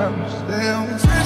understand.